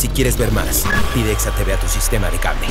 Si quieres ver más, pide ExaTV a tu sistema de cable.